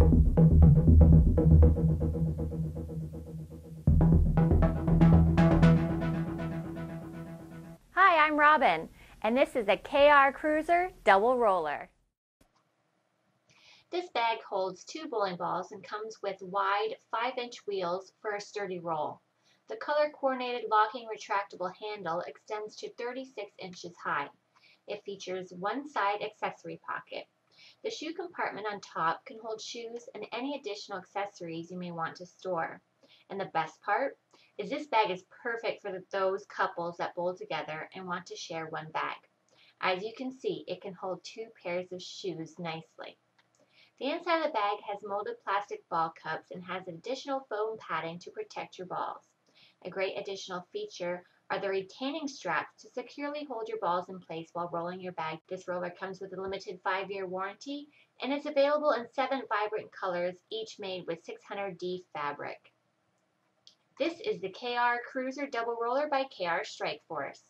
Hi, I'm Robin, and this is a KR Cruiser Double Roller. This bag holds two bowling balls and comes with wide 5-inch wheels for a sturdy roll. The color-coordinated locking retractable handle extends to 36 inches high. It features one side accessory pocket. The shoe compartment on top can hold shoes and any additional accessories you may want to store. And the best part is this bag is perfect for those couples that bowl together and want to share one bag. As you can see, it can hold two pairs of shoes nicely. The inside of the bag has molded plastic ball cups and has additional foam padding to protect your balls. A great additional feature are the retaining straps to securely hold your balls in place while rolling your bag. This roller comes with a limited 5-year warranty and is available in 7 vibrant colors, each made with 600D fabric. This is the KR Cruiser Double Roller by KR Strikeforce.